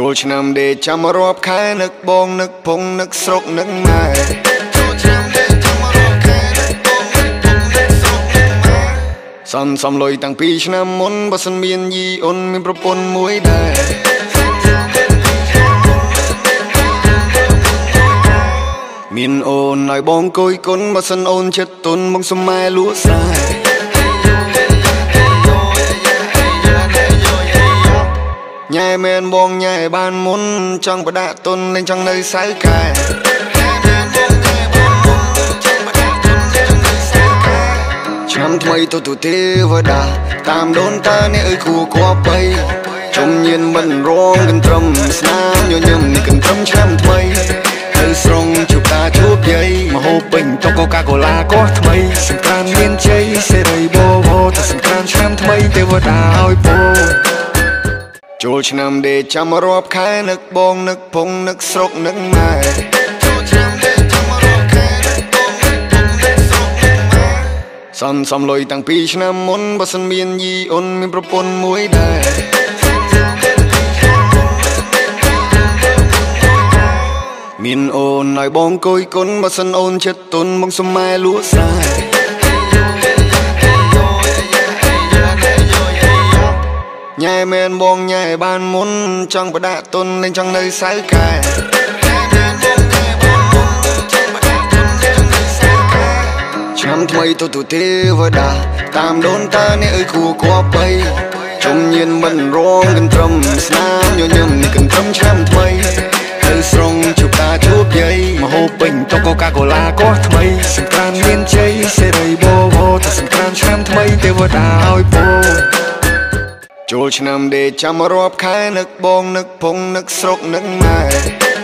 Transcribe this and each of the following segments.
ចូលឆ្នាំដេកចាំរាប់ខែនឹកបងនឹកភងនឹកស្រុកនឹកម៉ែចូលឆ្នាំដេកចាំរាប់ខែនឹកបងនឹកភងនឹកស្រុកនឹកម៉ែសំសំលុយតាំងពីឆ្នាំមុនបើសិនមានយីអូនមានប្រពន្ធមួយដែរមានអូនឲ្យបងគយគុណបើសិនអូនចិត្តទុនមកសុំម៉ែលក់ស្រែ មែនបងញ៉ែបានមុន ចង់បដាក់ទុនលេងចង់នៅសៅកែឆ្នាំថ្មីទៅទូទេវតាតាមដូនតាអ្នកអើយគួគួបីជុំញៀនមិនរងកន្ត្រឹមស្នាមញញឹមនេះកន្ត្រឹមឆ្នាំថ្មីទៅស្រងជួបតាជួបយាយមហូបពេញតុកូកាកូឡាកោះថ្មីសង្ក្រានមានជ័យសេរីបោវទៅសង្ក្រានឆ្នាំថ្មីទេវតាឲ្យពរ ចូលឆ្នាំដេកចាំរាប់ខែនឹកបងនឹកភងនឹកស្រុកនឹកម៉ែចូលឆ្នាំដេកចាំរាប់ខែនឹកបងនឹកភងនឹកស្រុកនឹកម៉ែសំសំលុយតាំងពីឆ្នាំមុនបើសិនមានយីអូនមានប្រពន្ធមួយដែរមានអូនឲ្យបងគយគុណបើសិនអូនចិត្តទុនមកសុំម៉ែលក់ស្រែ មែនបងញ៉ែបានមុន ចង់បដាក់ទុនលេងចង់នៅសៅកែឆ្នាំថ្មីទៅទូទេវតាតាមដូនតាអ្នកអើយគួគួបីជុំញៀនមិនរងកន្ត្រឹមស្នាមញញឹមនេះកន្ត្រឹមឆ្នាំថ្មីទៅស្រងជួបតាជួបយាយមហូបពេញតុកូកាកូឡាកោះថ្មីសង្ក្រានមានជ័យសេរីបោវទៅសង្ក្រានឆ្នាំថ្មីទេវតាឲ្យពរ ចូលឆ្នាំដេកចាំរាប់ខែនឹកបងនឹកភងនឹកស្រុកនឹកម៉ែ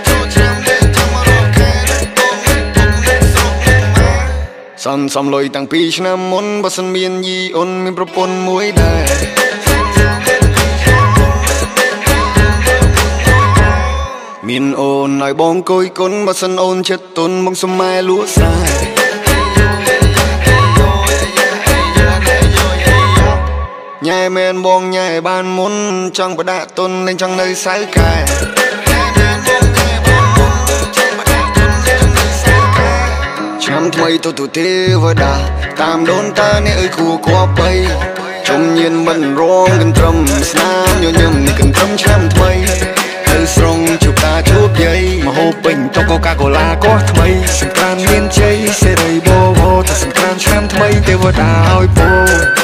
ចូលឆ្នាំដេកចាំរាប់ខែនឹកបងនឹកភងនឹកស្រុកនឹកម៉ែសំសំលុយតាំងពីឆ្នាំមុនបើសិនមានយីអូនមានប្រពន្ធមួយដែរមានអូនឲ្យបងគយគុណបើសិនអូនចិត្តទុនមកសុំម៉ែលក់ស្រែ បងញ៉ែបានមុនចង់បដាក់ទុនលេងចង់នៅសៅកែឆ្នាំថ្មីទៅទូទេវតាតាមដូនតាអ្នកអើយគួគួបីជុំញៀនមិនរងកន្ត្រឹមស្នាមញញឹមនេះកន្ត្រឹមឆ្នាំថ្មីទៅស្រងជួបតាជួបយាយមហូបពេញតុកូកាកូឡាកោះថ្មីសង្ក្រានមានជ័យសេរីបោវទៅសង្ក្រានឆ្នាំថ្មីទេវតាឲ្យពរ